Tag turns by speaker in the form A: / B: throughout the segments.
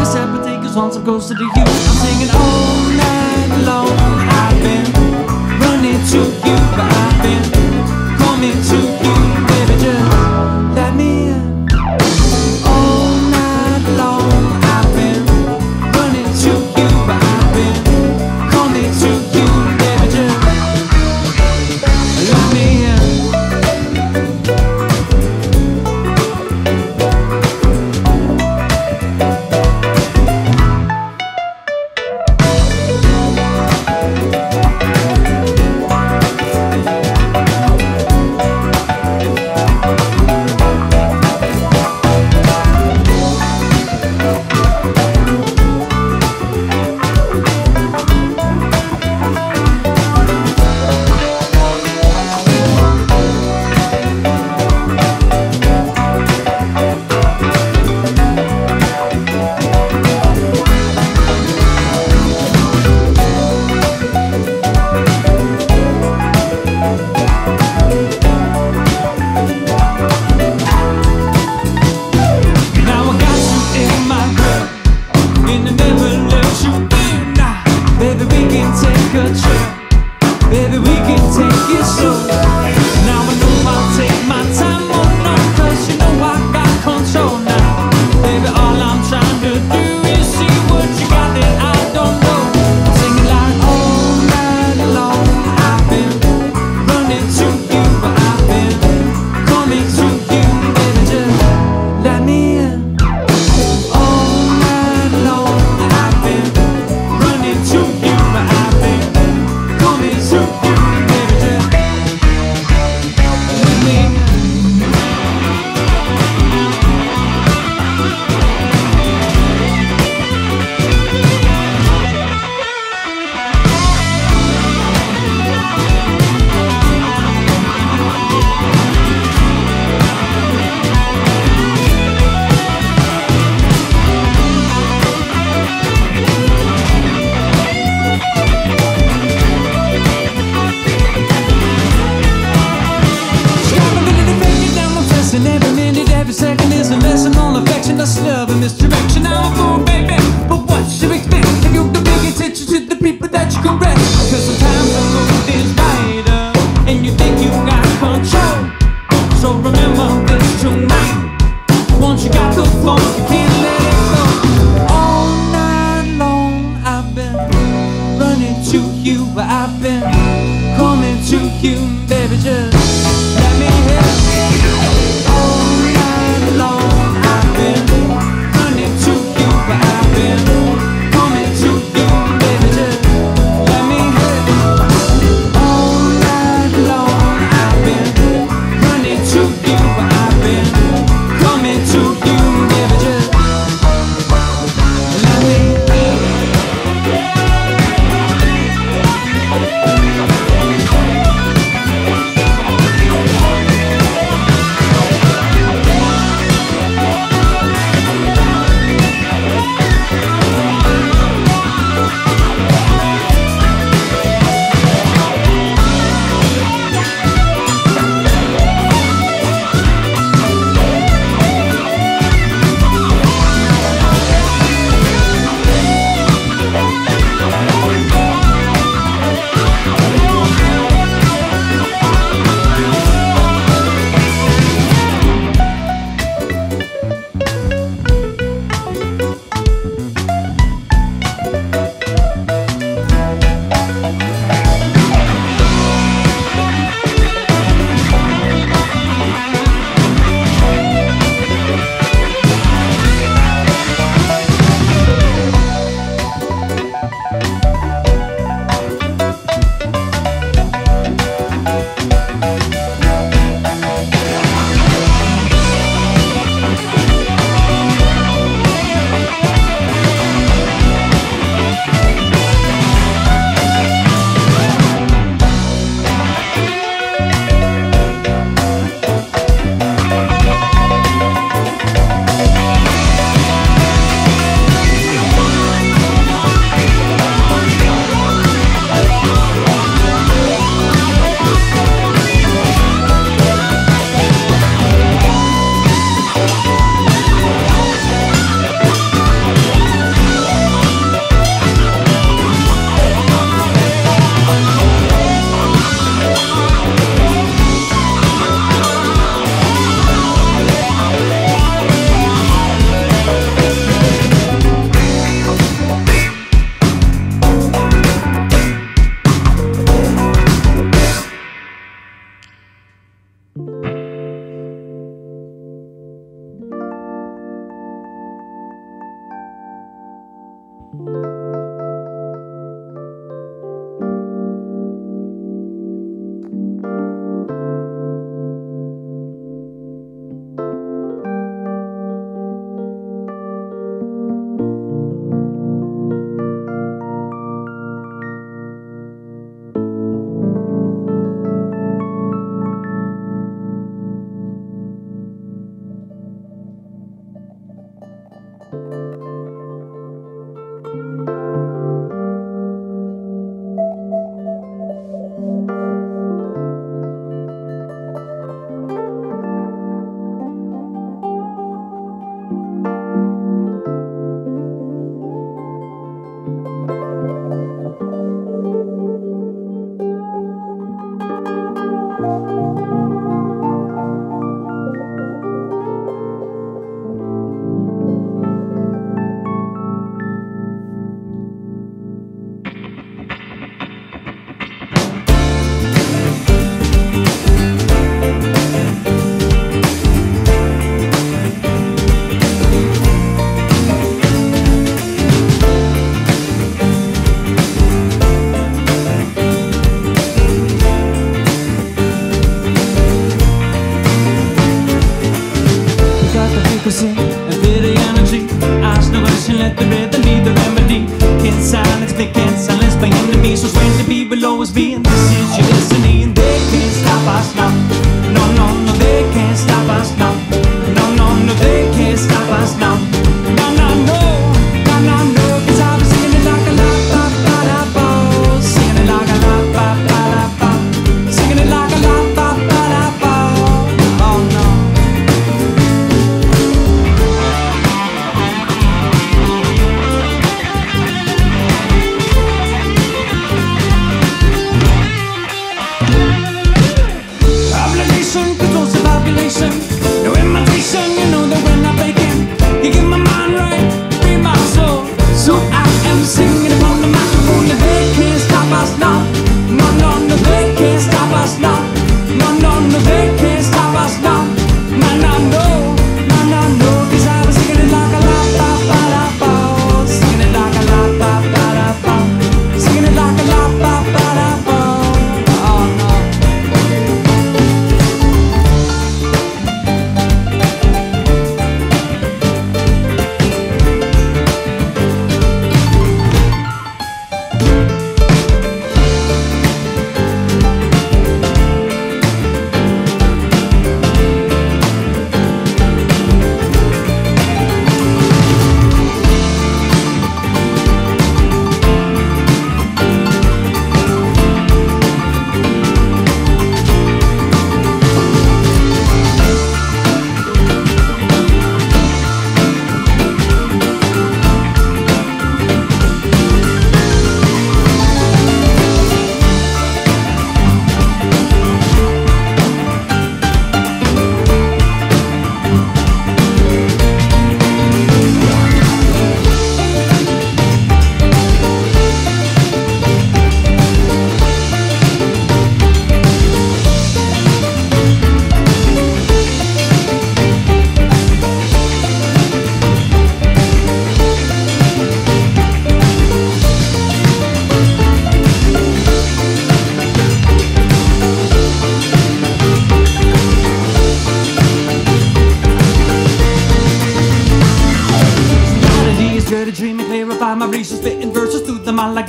A: the sabotage once I'm closer to you. I'm singing all night long. I've been running to you, but I've been coming to you.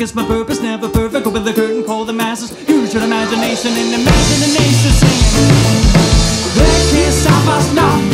A: guess my purpose never perfect. Open the curtain, call the masses. Use your imagination and imagine a nation singing. They can't stop us now.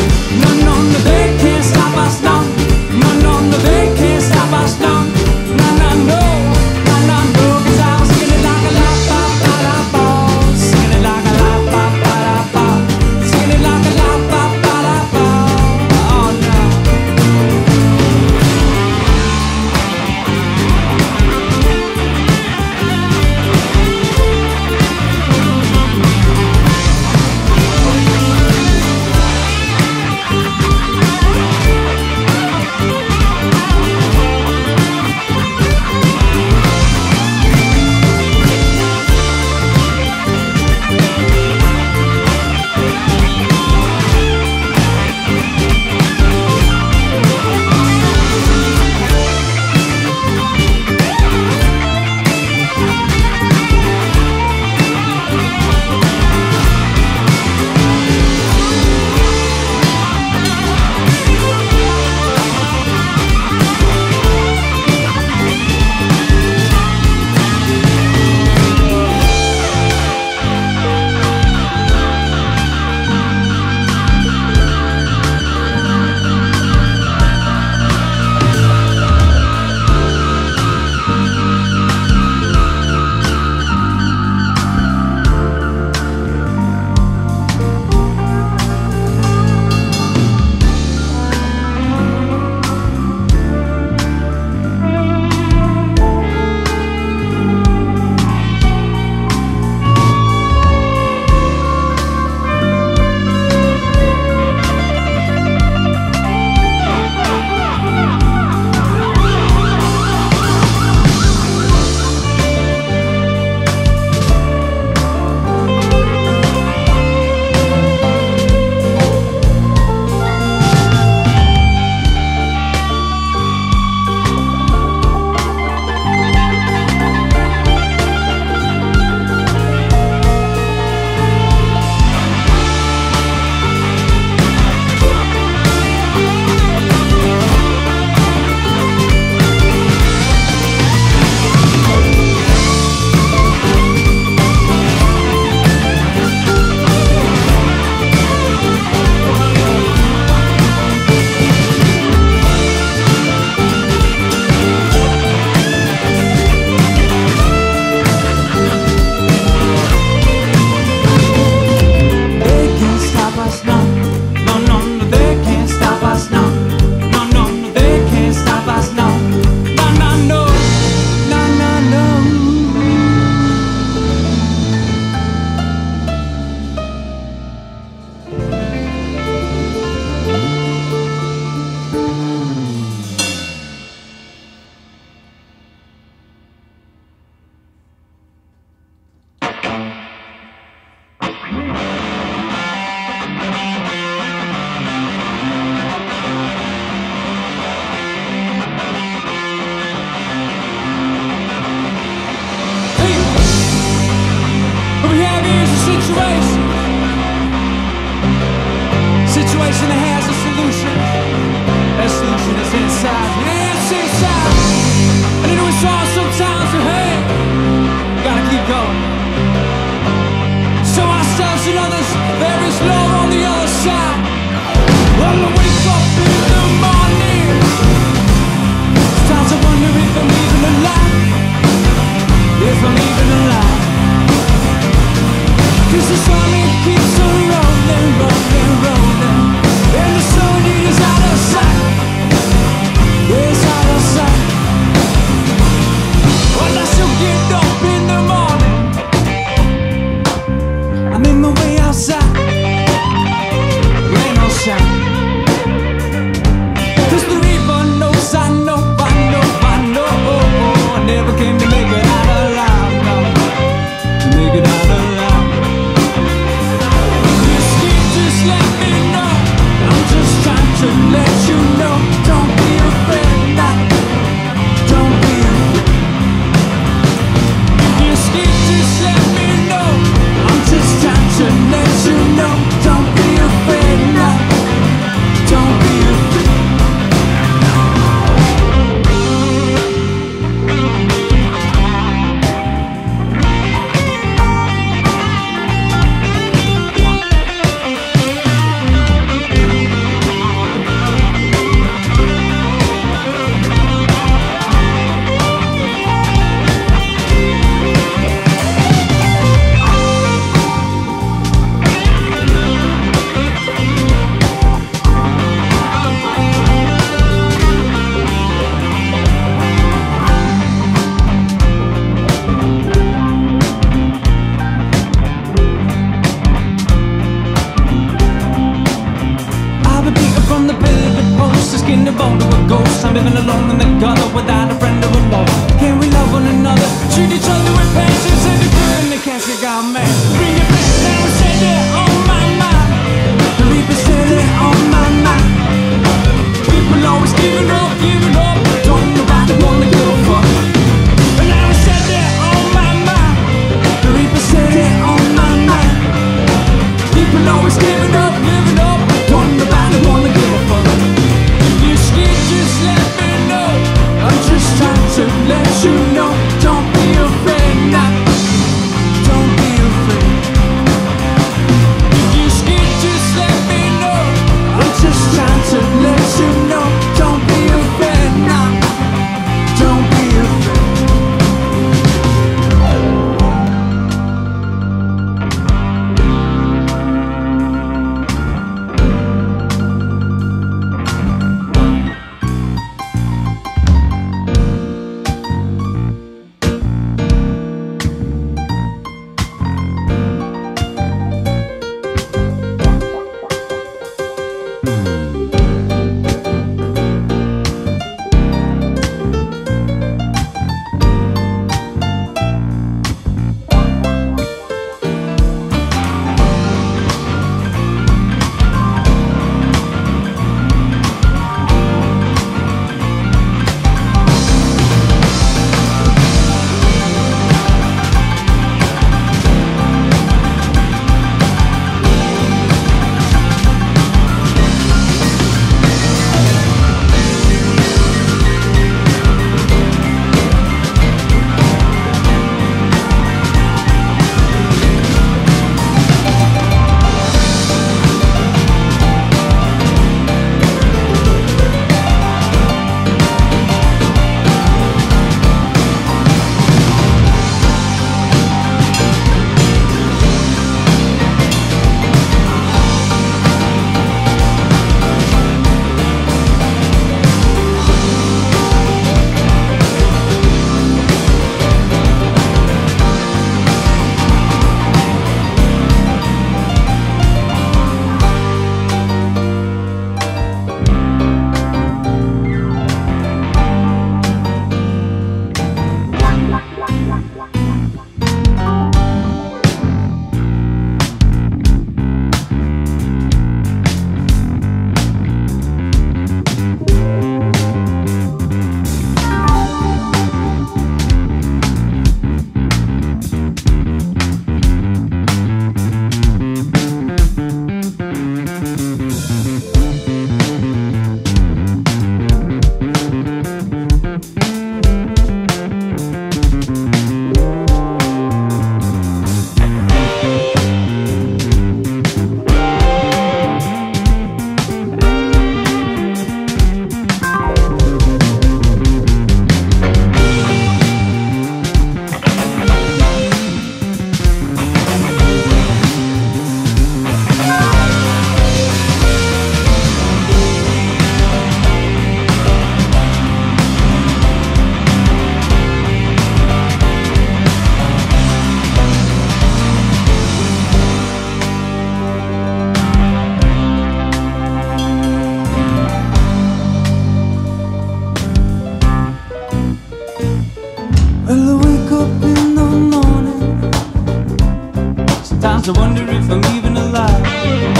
A: Sometimes I wonder if I'm even alive. If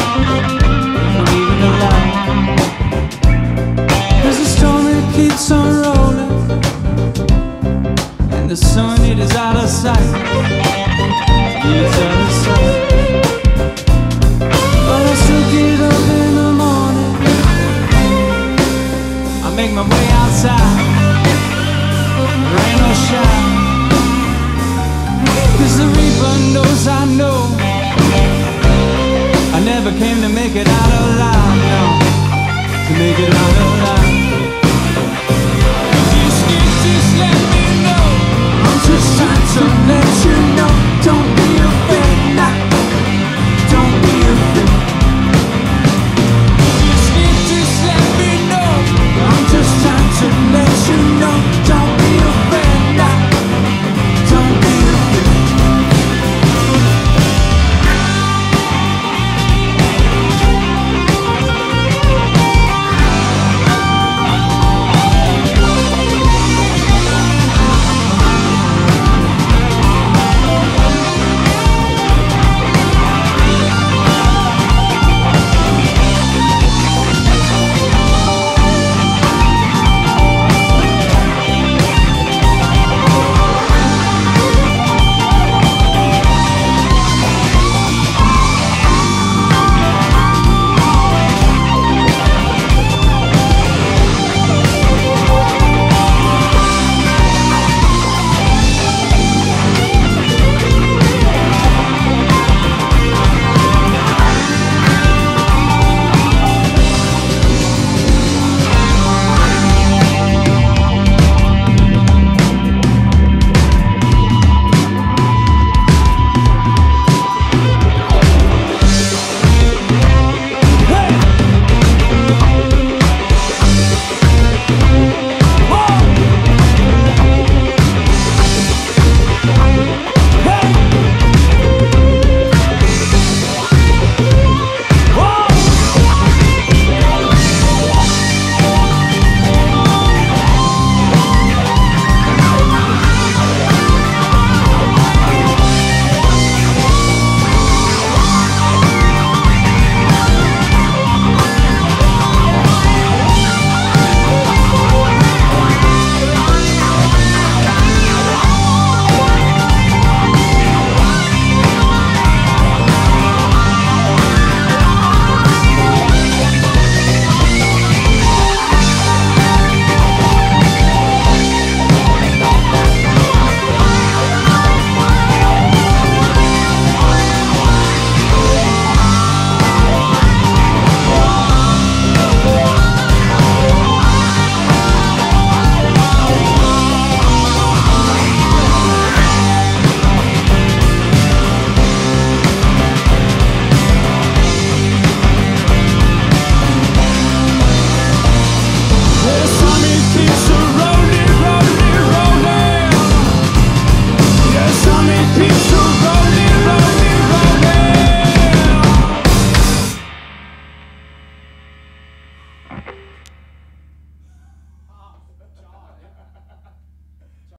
A: I'm even alive. There's a storm that keeps on rolling. And the sun, it is out of sight. It's out of sight. But I still get up in the morning. I make my way outside. Rain or shine. Cause the reaper knows I know never came to make it out alive, no. To make it out alive. If you skip, just let me know. I'm just trying to let you know.